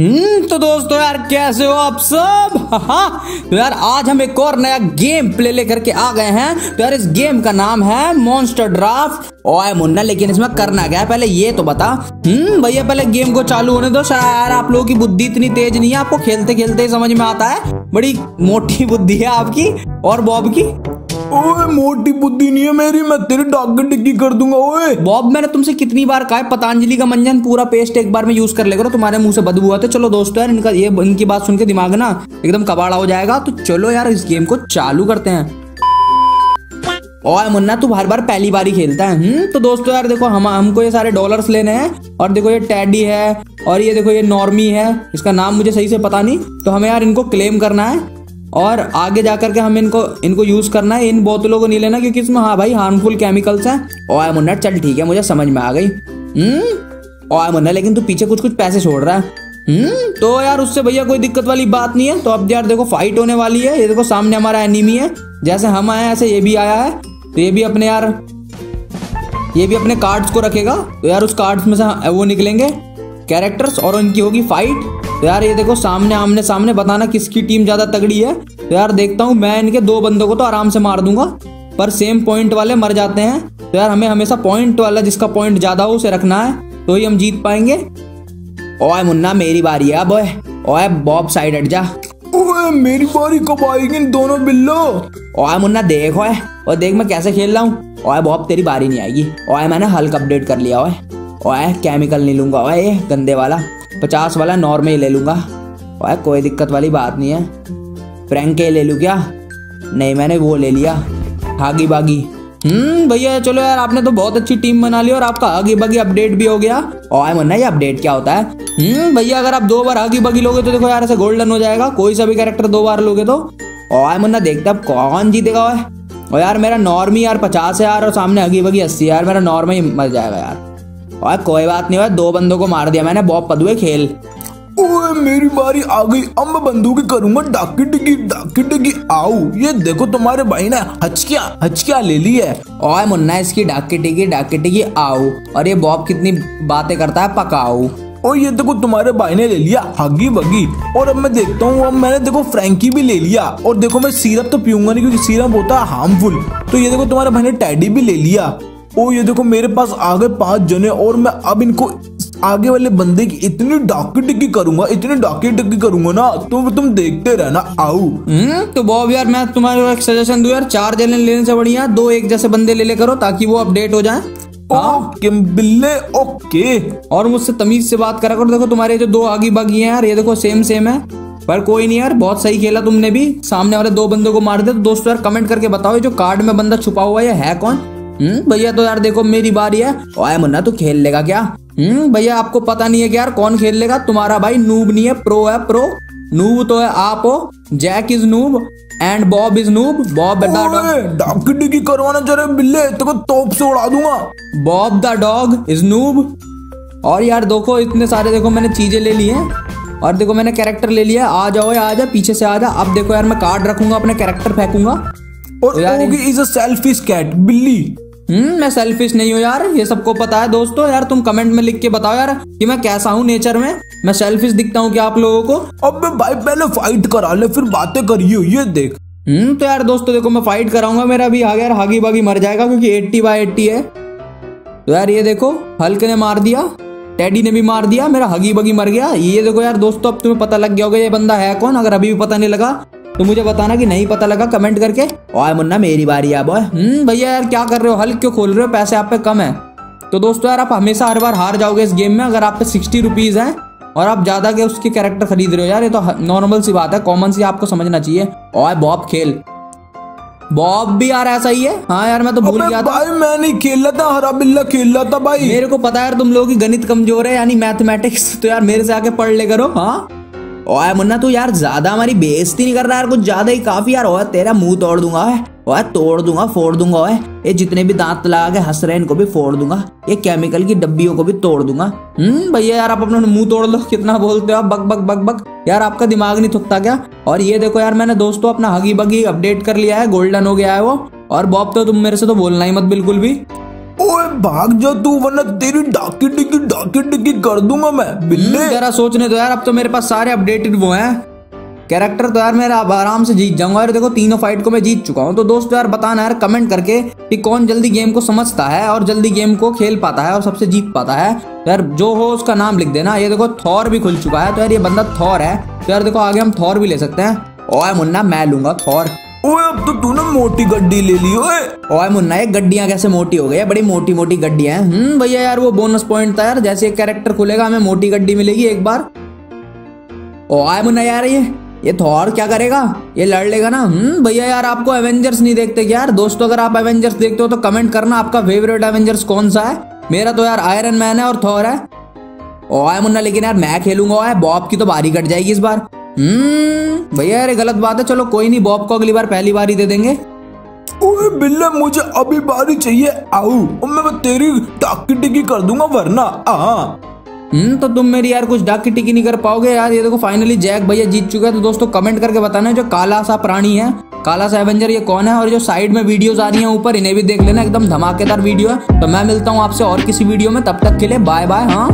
हम्म तो दोस्तों यार, कैसे हो आप सब? हाँ तो यार, आज हम एक और नया गेम प्ले लेकर के आ गए हैं। तो यार, इस गेम का नाम है मॉन्स्टर ड्राफ्ट ओए मुन्ना, लेकिन इसमें करना क्या है? पहले ये तो बता। हम्म भैया, पहले गेम को चालू होने दो। यार, आप लोगों की बुद्धि इतनी तेज नहीं है। आपको खेलते खेलते समझ में आता है। बड़ी मोटी बुद्धि है आपकी और बॉब की। ओए, मोटी बुद्धि नहीं है मेरी, मैं तेरी डाक टिक्की कर दूँगा, ओए। बॉब, मैंने तुमसे कितनी बार कहा है, पतंजलि का मंजन पूरा पेस्ट एक बार में यूज़ कर लेगा तुम्हारे मुँह से बदबू आते चलो दोस्तों यार, इनका, ये, इनकी बात सुन के दिमाग ना एकदम कबाड़ा हो जाएगा तो चलो यार, इस गेम को चालू करते हैं। ओए मुन्ना, तू हर बार पहली बार ही खेलता है हम्म? तो दोस्तों यार, देखो, हम, हमको ये सारे डॉलर्स लेने हैं, और देखो ये टैडी है, और ये देखो ये नॉर्मी है, इसका नाम मुझे सही से पता नहीं तो हमें यार इनको क्लेम करना है। और आगे जाकर के हम इनको इनको यूज़ करना है। इन बोतलों को नहीं लेना, क्योंकि इसमें हाँ भाई हार्मफुल केमिकल्स हैं। ओए मुन्ना, चल ठीक है, मुझे समझ में आ गई। हम्म? ओए मुन्ना, लेकिन तू पीछे कुछ कुछ पैसे छोड़ रहा है। हम्म? तो यार, उससे भैया कोई दिक्कत वाली बात नहीं है। तो अब यार देखो फाइट होने वाली है। ये देखो, सामने हमारा एनिमी है। जैसे हम आए ऐसे ये भी आया है। तो ये भी अपने यार, ये भी अपने कार्ड्स को रखेगा। तो यार, उस कार्ड्स में से, वो निकलेंगे। कैरेक्टर्स और उनकी होगी फाइट तो यार ये देखो सामने आमने सामने बताना किसकी टीम ज़्यादा तगड़ी है। तो यार देखता हूँ मैं इनके दो बंदों को तो आराम से मार दूँगा पर सेम पॉइंट वाले मर जाते हैं। तो यार हमें हमेशा पॉइंट वाला जिसका पॉइंट ज़्यादा हो उसे रखना है तो ही हम जीत पाएँगे। ओए मुन्ना मेरी बारी है अब ओए। ओए बॉब साइड हट जा। ओए मेरी बारी कब आएगी इन दोनों बिल्लो? ओए मुन्ना देख ओए और देख मैं कैसे खेल रहा हूँ। ओए बॉब तेरी बारी नहीं आएगी। ओए मैंने हल्क अपडेट कर लिया ओए। ओए केमिकल नहीं लूँगा ओए गंदे वाला। पचास वाला नॉर्मल ही ले लूँगा। ओए कोई दिक्कत वाली बात नहीं है। फ्रैंक ले लूँ क्या? नहीं, मैंने वो ले लिया। हागी बागी हम्म भैया, चलो यार, आपने तो बहुत अच्छी टीम बना ली और आपका आगे बगी अपडेट भी हो गया। ओए मुन्ना ये अपडेट क्या होता है? हम्म भैया, अगर आप दो बार आगे बगी लोगे तो देखो यार, ऐसे गोल्डन हो जाएगा। कोई सा भी कैरेक्टर दो बार लोगे तो। ओए मुन्ना देखते अब कौन जीतेगा और यार, मेरा नॉर्मी यार पचास है यार, और सामने अगी बगी अस्सी यार, मेरा नॉर्म ही मर जाएगा यार। और कोई बात नहीं हुआ दो बंदों को मार दिया मैंने बॉब पदुए खेल। ओए मेरी बारी आ गई अब मैं बंदूक करूँगा डाकी टिकी डाकी टिकी आओ ये देखो तुम्हारे भाई ने हचकिया हचकिया ले ली है। ओए मुन्ना इसकी डाकी टिकी डाकी टिकी आओ और ये बॉब कितनी बातें करता है पकाओ। और ये देखो तुम्हारे भाई ने ले लिया हगी बगी और अब मैं देखता हूँ अब मैंने देखो फ्रैंकी भी ले लिया और देखो मैं सीरप तो पीऊँगा नहीं क्योंकि सीरप होता है हार्मफुल तो ये देखो तुम्हारे भाई ने टैडी भी ले लिया। ओ ये देखो मेरे पास आ गए पाँच जने और मैं अब इनको आगे वाले बंदे की इतनी डाकी टिक्की करूँगा इतनी डाकी टिक्की करूँगा ना तो तुम देखते रहना आओ। हम्म तो बॉब यार मैं तुम्हारे एक सजेशन दूँ यार चार जने लेने से बढ़िया दो एक जैसे बंदे ले ले करो ताकि वो अपडेट हो जाए। ओके बिल्ले ओके। और मुझसे तमीज से बात करा करो देखो तुम्हारे जो दो आगे बागी हैं यार ये देखो सेम सेम है। पर कोई नहीं यार बहुत सही खेला तुमने भी। सामने वाले दो बंदों को मार दिया तो दोस्तों यार कमेंट करके बताओ जो कार्ड में बंदा छुपा हुआ है है कौन? हम्म भैया तो यार देखो मेरी बारी है। ओए मुन्ना तू खेल लेगा क्या? हम्म भैया आपको पता नहीं है कि यार कौन खेल लेगा? तुम्हारा भाई नूब नहीं है प्रो है प्रो। नूब तो है आप हो। Jack is noob and Bob is noob. Bob the डाकी टिकी करवाना चाह रहे बिल्ले तेरे को तोप से उड़ा दूँगा। Bob the dog is noob. और यार देखो इतने सारे देखो मैंने चीज़ें ले ली हैं। और देखो मैंने कैरेक्टर ले लिया। आ जाओ आ जा पीछे से आ जा। अब देखो यार मैं कार्ड रखूँगा अपने कैरेक्टर फेंकूँगा। और यार इज़ अ सेल्फिश कैट बिल्ली। हम्म मैं सेल्फिश नहीं हूँ यार ये सबको पता है दोस्तों। यार तुम कमेंट में लिख के बताओ यार कि मैं कैसा हूँ नेचर में। मैं सेल्फिश दिखता हूँ क्या आप लोगों को? अब भाई पहले फाइट करा ले फिर बातें करियो ये देख। हम्म तो यार दोस्तों देखो मैं फाइट कराऊँगा मेरा भी आ गया हागी बागी मर जाएगा क्योंकि एट्टी बाई एट्टी है। तो यार ये देखो हल्के ने मार दिया टेडी ने भी मार दिया मेरा हगी बगी मर गया। ये देखो यार दोस्तों अब तुम्हें पता लग गया होगा ये बंदा है कौन? अगर अभी भी पता नहीं लगा तो मुझे बताना कि नहीं पता लगा कमेंट करके? ओए मुन्ना मेरी बारी है बॉय हम्म भैया यार क्या कर रहे हो? हल्क क्यों खोल रहे हो? पैसे आप पे कम है। तो दोस्तों यार आप हमेशा हर बार हार जाओगे इस गेम में अगर आप पे सिक्सटी रुपीज़ है और आप ज़्यादा के उसके कैरेक्टर खरीद रहे हो। यार ये तो नॉर्मल सी बात है कॉमन सी आपको समझना चाहिए। ओए बॉब खेल। बॉब भी यार ऐसा ही है। हाँ यार मैं तो भूल गया था। भाई मैं नहीं खेल रहा था हरा बिल्ला खेल रहा था भाई। मेरे को पता है यार तुम लोगों की गणित कमज़ोर है यानी मैथमेटिक्स तो यार मेरे से आके पढ़ ले करो हाँ? ओए मुन्ना, तू यार ज़्यादा हमारी बेइज्जती नहीं कर रहा यार, कुछ ज़्यादा ही काफ़ी यार ओए तेरा मुँह तोड़ दूँगा, ओए तोड़ दूँगा, फोड़ दूँगा, ओए, ये जितने भी दांत लगा के हंस रहे हैं, इनको भी फोड़ दूँगा, ये केमिकल की डब्बियों को भी तोड़ दूँगा। हम्म भैया यार, आप अपना मुँह तोड़ लो, कितना बोलते हो बक बक बक बक। यार, आपका दिमाग नहीं थकता क्या? और ये देखो यार, मैंने दोस्तों अपना हगी बगी अपडेट कर लिया है, गोल्डन हो गया है वो। और बॉब तो तुम मेरे से तो बोलना ही मत बिल्कुल भी। ओए, भाग जा तू, वरना तेरी डाकी टिकी डाकी टिकी कर दूँगा मैं बिल्ले। जरा सोचने दो यार अब तो मेरे पास सारे अपडेटेड वो हैं। कैरेक्टर तो यार मेरा अब आराम से जीत जाऊँगा। यार देखो तीनों फाइट को मैं जीत चुका हूँ। तो दोस्तों यार बताना यार कमेंट करके कि कौन जल्दी गेम को समझता है और जल्दी गेम को खेल पाता है और सबसे जीत पाता है। तो यार जो हो उसका नाम लिख देना। ये देखो थॉर भी खुल चुका है। तो यार ये बंदा थॉर है। तो यार देखो आगे हम थॉर भी ले सकते हैं। ओए मुन्ना मैं लूँगा थॉर तो तूने मोटी गड्डी ले ली, ओए। ओए मुन्ना, ये गड्डियाँ कैसे मोटी हो गई? है बड़ी मोटी मोटी गड्डियाँ हैं। हम्म भैया यार, वो बोनस पॉइंट था यार। जैसे एक कैरेक्टर खुलेगा, हमें मोटी गड्डी मिलेगी एक बार। ओए मुन्ना यार, ये। ये थॉर क्या करेगा? ये लड़ लेगा ना। हम्म भैया यार, आपको एवेंजर्स नहीं देखते क्या यार? दोस्तों, अगर आप एवेंजर्स देखते हो तो कमेंट करना आपका फेवरेट एवेंजर्स कौन सा है। मेरा तो यार आयरन मैन है और थॉर है। ओए मुन्ना, लेकिन यार मैं खेलूँगा बॉब की तो बारी कट जाएगी इस बार। हम्म भैया यार ये गलत बात है। चलो कोई नहीं बॉब को अगली बार पहली बार ही दे देंगे। ओए बिल्ले मुझे अभी बारी चाहिए। आऊ मैं तेरी टाकी टिकी कर दूँगा वरना हाँ हम्म तो तुम मेरी यार कुछ डाकी टिकी नहीं कर पाओगे यार। ये देखो फाइनली जैक भैया जीत चुका है। तो दोस्तों कमेंट करके बताना जो काला सा प्राणी है काला सा एवेंजर ये कौन है? और जो साइड में वीडियोस आ रही हैं ऊपर इन्हें भी देख लेना। एकदम धमाकेदार वीडियो है। तो मैं मिलता हूँ आपसे और किसी वीडियो में। तब तक के लिए बाय बाय हाँ।